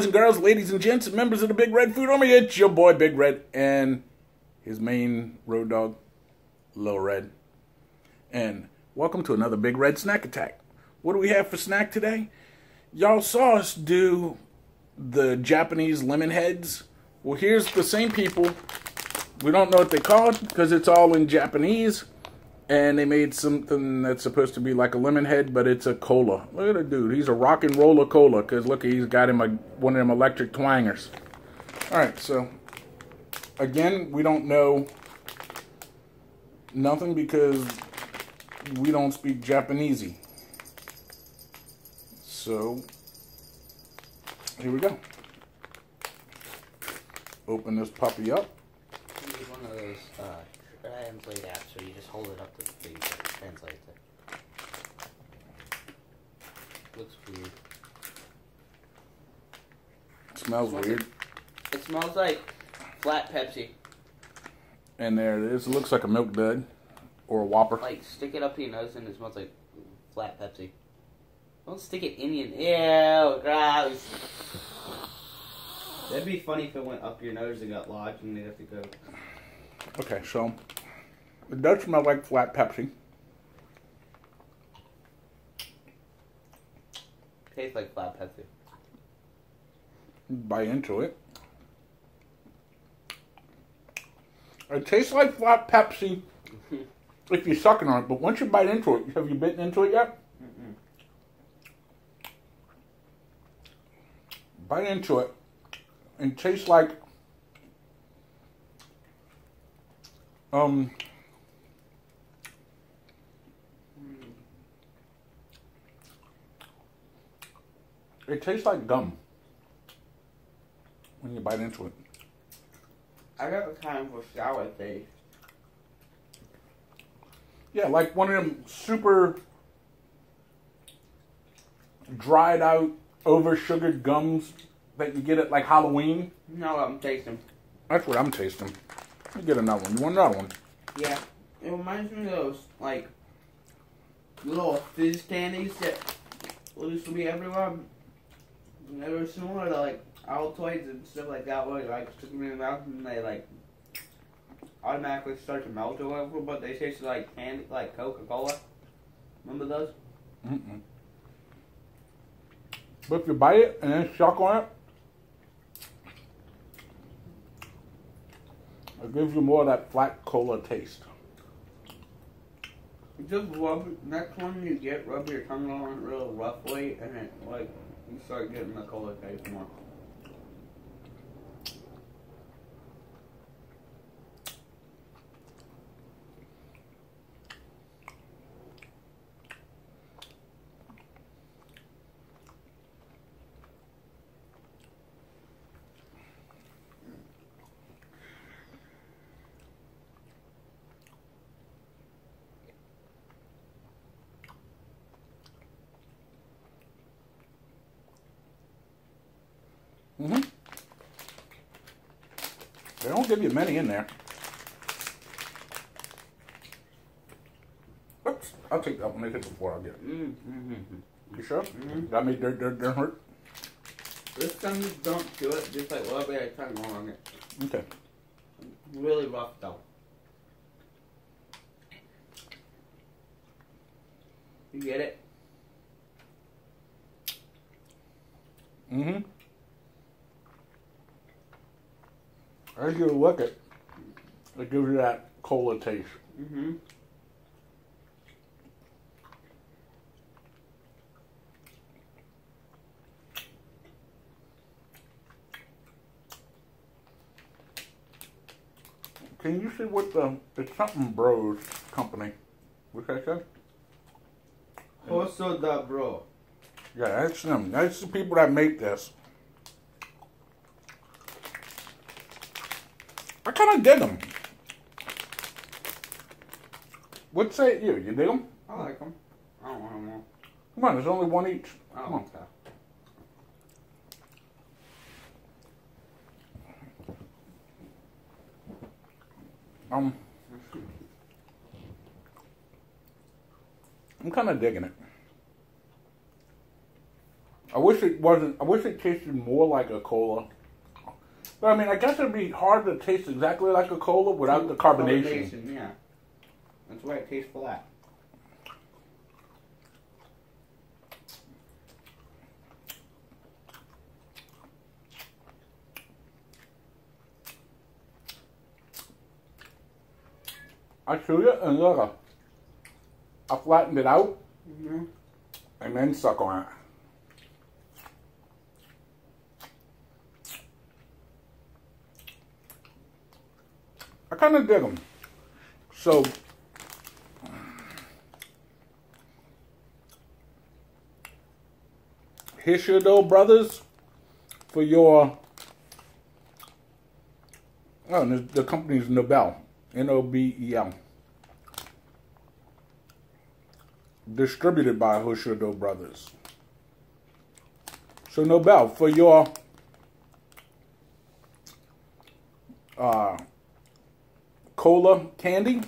boys and girls, ladies and gents, members of the Big Red Food Army. It's your boy Big Red and his main road dog, Lil Red. And welcome to another Big Red Snack Attack. What do we have for snack today? Y'all saw us do the Japanese lemon heads. Well, here's the same people. We don't know what they called because it's all in Japanese and they made something that's supposed to be like a lemon head, but it's a cola. Look at the dude. He's a rock and roller cola because look, he's got him a, one of them electric twangers. All right, so again, we don't know nothing because we don't speak Japanesey. So here we go. Open this puppy up. Use one of those uh, translate apps where you just hold it up to the face and it translates it. Looks weird. smells weird. It smells like flat Pepsi. And there it is. It looks like a milk dud or a whopper. Like stick it up to your nose and it smells like flat Pepsi. Don't stick it in your ew, gross. That'd be funny if it went up your nose and got lodged and they'd have to go. Okay, so it does smell like flat Pepsi. Tastes like flat Pepsi. Bite into it. It tastes like flat Pepsi if you're sucking on it, but once you bite into it, have you bitten into it yet? Mm-mm. Bite into it and tastes like um it tastes like gum when you bite into it. I got a kind of a sour taste. Yeah, like one of them super dried out, over sugared gums that you get at like Halloween. No, I'm tasting. That's what I'm tasting. Let me get another one. You want another one? Yeah, it reminds me of those like little fizz candies that used to be everywhere. They were similar to like Altoids and stuff like that, where you like stick them in your mouth and they like automatically start to melt or whatever, but they taste like candy, like Coca Cola. Remember those? Mm-mm. But if you bite it and then suck on it, it gives you more of that flat cola taste. Just rub next one you get, rub your tongue on it real roughly, and it like you start getting the cola taste more. Mm-hmm. They don't give you many in there. Oops, I'll take that one. They hit before I get it. Mm, mm-hmm. You sure? Mhm. That made dirt, dirt, dirt hurt? This time just don't do it, just like rub your tongue on it. Okay. Really rough though. You get it? Mm-hmm. As you look it, it gives you that cola taste. Mm-hmm. Can you see what the, it's something Bros company. What's that say? Also the bro. Yeah, that's them. That's the people that make this. I kind of dig them. What say you? You dig them? I like them. I don't want them all. Come on, there's only one each. Come don't on. that. Um, I'm kind of digging it. I wish it wasn't. I wish it tasted more like a cola. But I mean, I guess it'd be hard to taste exactly like a cola without the carbonation. Yeah. That's why it tastes flat. I chew it and look, I flattened it out Mm-hmm. and then suck on it. I kind of dig them. So, here's your brothers, for your. Oh, the, the company's Nobel, N O B E L. Distributed by Hoshido Brothers. So Nobel, for your uh, cola candy,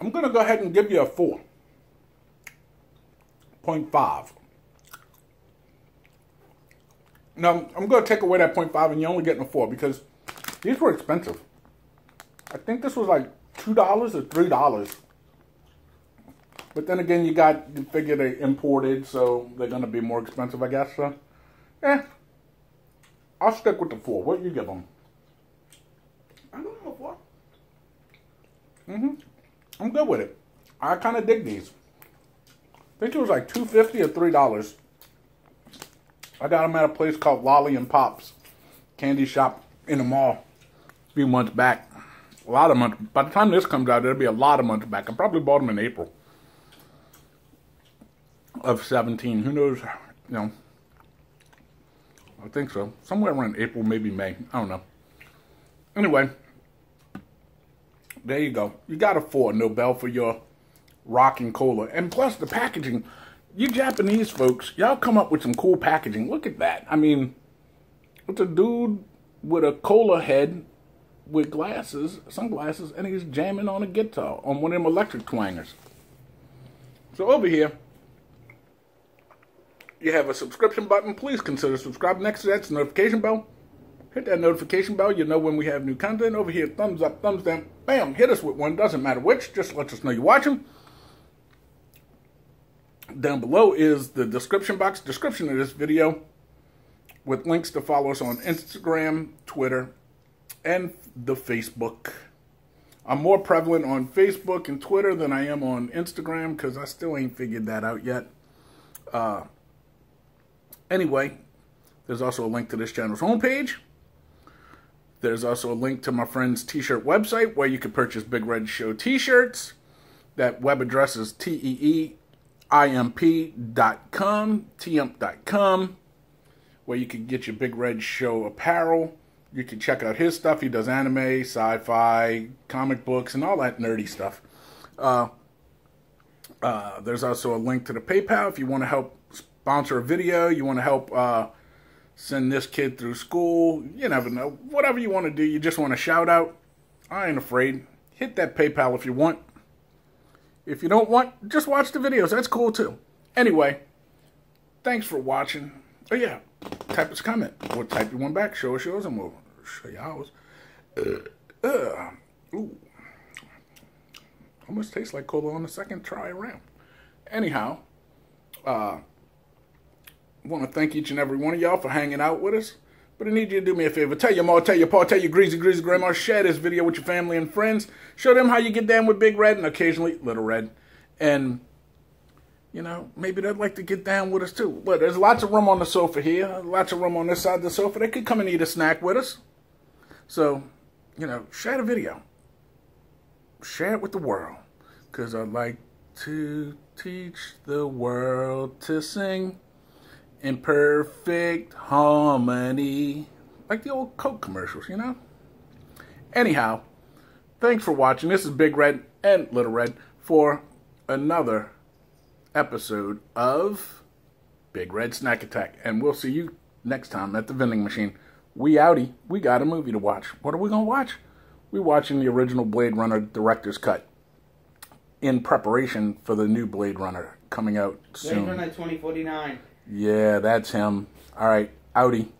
I'm going to go ahead and give you a 4.5. Now, I'm going to take away that 0.5 and you're only getting a 4 because these were expensive. I think this was like $2 or $3. But then again, you got, you figure they imported, so they're going to be more expensive, I guess. So, eh. I'll stick with the 4. What do you give them? I don't know what. Mm-hmm. I'm good with it. I kind of dig these. I think it was like two fifty or three dollars. I got them at a place called Lolli and Pops candy shop in the mall a few months back. A lot of months. By the time this comes out, it'll be a lot of months back. I probably bought them in April of seventeen. Who knows? You know. I think so. Somewhere around April, maybe May. I don't know. Anyway, there you go. You got a four Nobel for your rocking cola. And plus the packaging. You Japanese folks, y'all come up with some cool packaging. Look at that. I mean, it's a dude with a cola head with glasses, sunglasses, and he's jamming on a guitar on one of them electric twangers. So over here, you have a subscription button. Please consider subscribing. Next to that's notification bell. Hit that notification bell. You know when we have new content. Over here, thumbs up, thumbs down. Bam, hit us with one. Doesn't matter which. Just let us know you're watching. Down below is the description box, description of this video with links to follow us on Instagram, Twitter, and the Facebook. I'm more prevalent on Facebook and Twitter than I am on Instagram because I still ain't figured that out yet. Uh, anyway, there's also a link to this channel's homepage. There's also a link to my friend's t-shirt website where you can purchase Big Red Show t-shirts. That web address is teeimp.com, teeimp.com, where you can get your Big Red Show apparel. You can check out his stuff. He does anime, sci-fi, comic books, and all that nerdy stuff. Uh, uh, there's also a link to the PayPal if you want to help sponsor a video, you want to help uh, send this kid through school. You never know. Whatever you want to do, you just want to shout out. I ain't afraid. Hit that PayPal if you want. If you don't want, just watch the videos. That's cool too. Anyway, thanks for watching. Oh yeah, type us a comment or type you one back. Show us yours and we'll show you ours. Uh, uh, ooh. Almost tastes like cola on the second try around. Anyhow, uh, want to thank each and every one of y'all for hanging out with us. But I need you to do me a favor. Tell your mom, tell your pa, tell your greasy, greasy grandma. Share this video with your family and friends. Show them how you get down with Big Red and occasionally Little Red. And, you know, maybe they'd like to get down with us too. Look, there's lots of room on the sofa here. Lots of room on this side of the sofa. They could come and eat a snack with us. So, you know, share the video. Share it with the world. Because I'd like to teach the world to sing in perfect harmony. Like the old Coke commercials, you know? Anyhow, thanks for watching. This is Big Red and Little Red for another episode of Big Red Snack Attack. And we'll see you next time at the vending machine. We outie. We got a movie to watch. What are we going to watch? We're watching the original Blade Runner director's cut in preparation for the new Blade Runner coming out soon. Blade. Runner 2049. Yeah, that's him. All right, Audi.